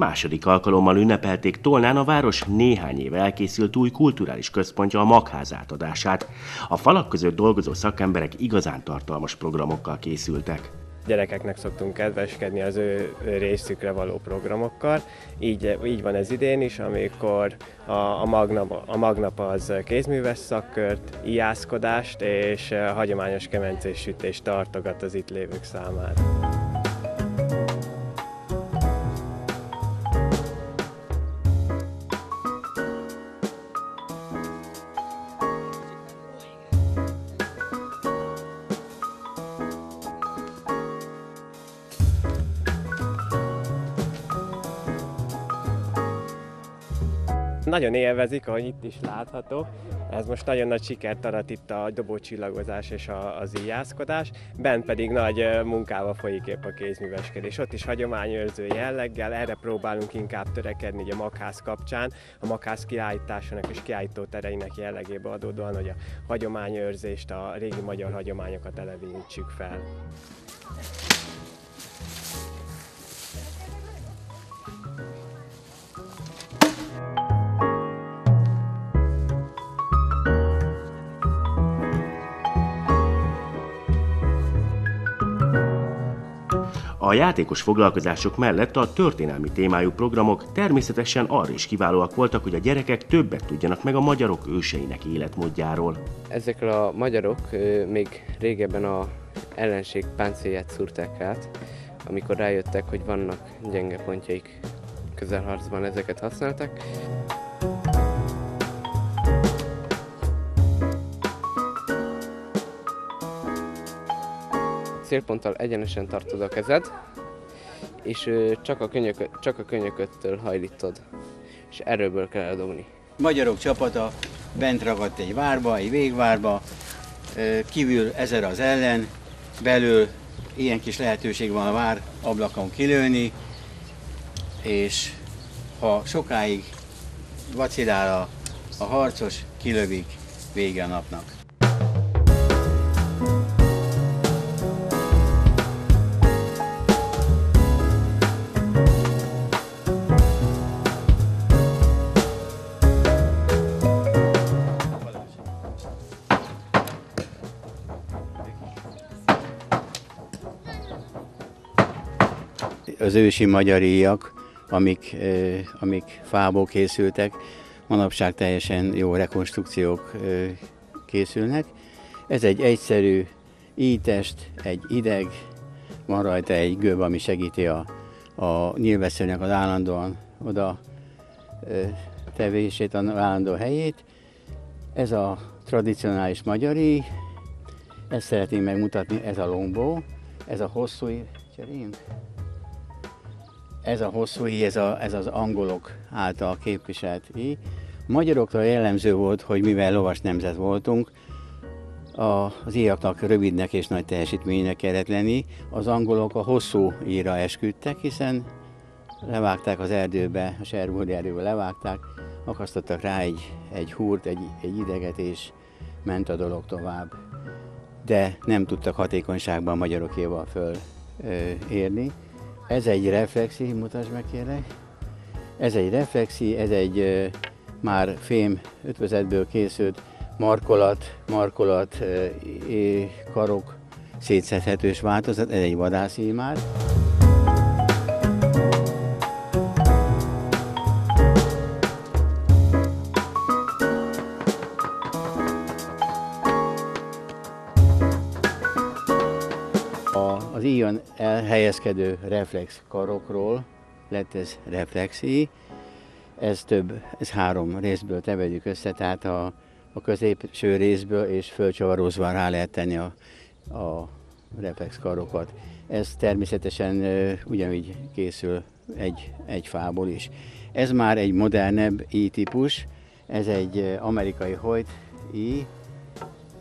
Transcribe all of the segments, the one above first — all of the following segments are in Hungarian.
Második alkalommal ünnepelték Tolnán a város néhány éve elkészült új kulturális központja a magház átadását. A falak között dolgozó szakemberek igazán tartalmas programokkal készültek gyerekeknek szoktunk kedveskedni az ő részükre való programokkal. Így, így van ez idén is, amikor a, a, magnap, a magnap az kézműves szakkört, ijászkodást és hagyományos kemencés sütést tartogat az itt lévők számára. Nagyon élvezik, ahogy itt is látható. Ez most nagyon nagy sikert arat itt a dobócsillagozás és a, az íjászkodás, bent pedig nagy munkával folyik épp a kézműveskedés. Ott is hagyományőrző jelleggel, erre próbálunk inkább törekedni a magház kapcsán, a magház kiállításának és kiállító tereinek jellegébe adódóan, hogy a hagyományőrzést, a régi magyar hagyományokat elevítsük fel. A játékos foglalkozások mellett a történelmi témájú programok természetesen arra is kiválóak voltak, hogy a gyerekek többet tudjanak meg a magyarok őseinek életmódjáról. Ezekről a magyarok még régebben a ellenség páncélját szúrták át, amikor rájöttek, hogy vannak gyenge pontjaik közelharcban, ezeket használtak. Célponttal egyenesen tartod a kezed, és csak a, könyök, csak a könyököttől hajlítod, és erőből kell eldobni. Magyarok csapata bent ragadt egy várba, egy végvárba, kívül ezer az ellen, belül ilyen kis lehetőség van a vár ablakon kilőni, és ha sokáig vacilál a, a harcos, kilövik vége a napnak. Az ősi magyariak, amik, amik fából készültek, manapság teljesen jó rekonstrukciók készülnek. Ez egy egyszerű ítest, egy ideg, van rajta egy göb, ami segíti a, a nyilvesszőnek az állandóan oda tevését, az állandó helyét. Ez a tradicionális magyari, ezt szeretném megmutatni, ez a lombó, ez a hosszú, cseréljünk? Ez a hosszú i, ez, a, ez az angolok által képviselt i. A magyarokra jellemző volt, hogy mivel lovas nemzet voltunk, a, az íjaknak rövidnek és nagy teljesítménynek kellett lenni, az angolok a hosszú íra esküdtek, hiszen levágták az erdőbe, a Sherwood erdőbe levágták, akasztottak rá egy, egy húrt, egy, egy ideget, és ment a dolog tovább. De nem tudtak hatékonyságban magyarokéval föl ö, érni. Ez egy reflexi, mutasd meg kérlek. Ez egy reflexi, ez egy már fém ötvezetből készült markolat, markolat karok szétszedhetős változat, ez egy vadászi már. Íjon elhelyezkedő reflex karokról lett ez reflexi. Ez több, ez három részből tevedjük össze, tehát a, a középső részből és fölcsavarozva rá lehet tenni a, a reflex karokat. Ez természetesen ugyanúgy készül egy, egy fából is. Ez már egy modernebb i-típus, ez egy amerikai Hoyt i,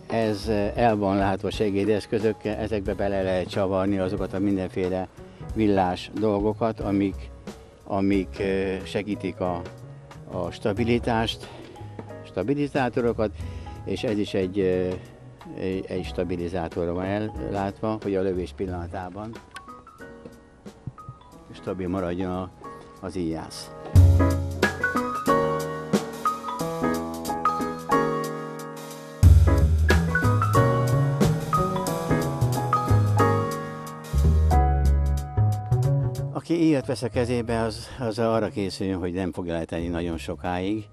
ez eh, el van látva segédeszközökkel, ezekbe bele lehet csavarni azokat a mindenféle villás dolgokat, amik, amik eh, segítik a, a stabilitást, stabilizátorokat, és ez is egy, eh, egy, egy stabilizátor van ellátva, hogy a lövés pillanatában stabil maradjon az íjász. Aki íjat vesz a kezébe, az, az arra készüljön, hogy nem fogja letenni nagyon sokáig.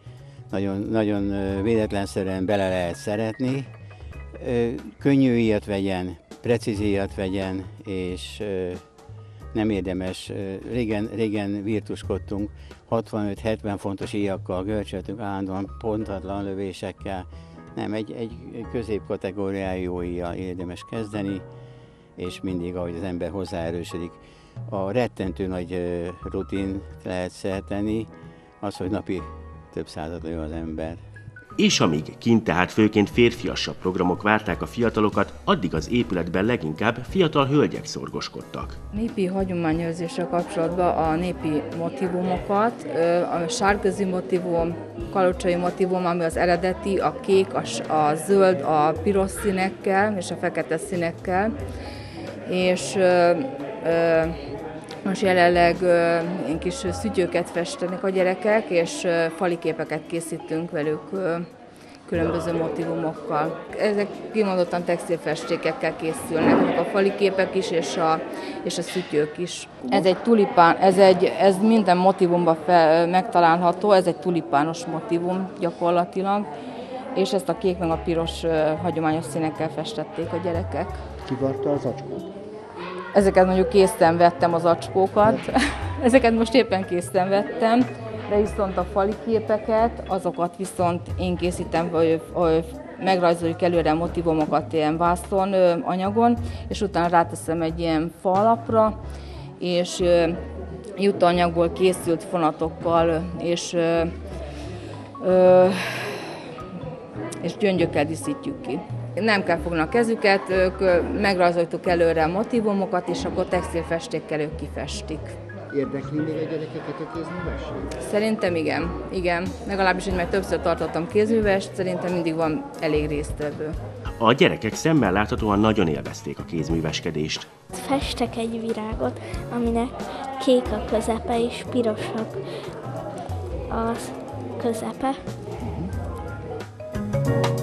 Nagyon, nagyon véletlenszerűen bele lehet szeretni. Könnyű íjat vegyen, precíz íjat vegyen, és nem érdemes. Régen, régen virtuskodtunk, 65-70 fontos íjakkal görcsöltünk, állandóan pontatlan lövésekkel. Nem, egy, egy középkategóriájú íjjal érdemes kezdeni, és mindig, ahogy az ember hozzáerősödik, a rettentő nagy rutin lehet szerteni, az, hogy napi több század lő az ember. És amíg kint tehát főként férfiasabb programok várták a fiatalokat, addig az épületben leginkább fiatal hölgyek szorgoskodtak. Népi hagyományőrzéssel kapcsolatban a népi motivumokat, a sárközi motivum, kalocsai motivum, ami az eredeti, a kék, a, a zöld, a piros színekkel és a fekete színekkel, és most jelenleg én kis szütyőket festenek a gyerekek, és faliképeket készítünk velük különböző motivumokkal. Ezek kimondottan textilfestékekkel készülnek, a fali képek is, és a, és a szütyők is. Ez egy tulipán, ez, egy, ez minden motivumban fel, megtalálható, ez egy tulipános motivum gyakorlatilag, és ezt a kék meg a piros hagyományos színekkel festették a gyerekek. Kivarta az acskót? Ezeket mondjuk készten vettem az acskókat, ezeket most éppen készten vettem, de viszont a fali képeket, azokat viszont én készítem, vagy, megrajzoljuk előre motivumokat ilyen vászon anyagon, és utána ráteszem egy ilyen falapra, és jutóanyagból készült fonatokkal, és, és gyöngyökkel díszítjük ki nem kell fogni a kezüket, ők megrajzoltuk előre a motivumokat, és akkor textilfestékkel ők kifestik. Érdekli még a gyerekeket a kézművesség? Szerintem igen, igen. Legalábbis, hogy már többször tartottam kézművest, szerintem mindig van elég résztvevő. A gyerekek szemmel láthatóan nagyon élvezték a kézműveskedést. Festek egy virágot, aminek kék a közepe és pirosak az közepe. Uh-huh.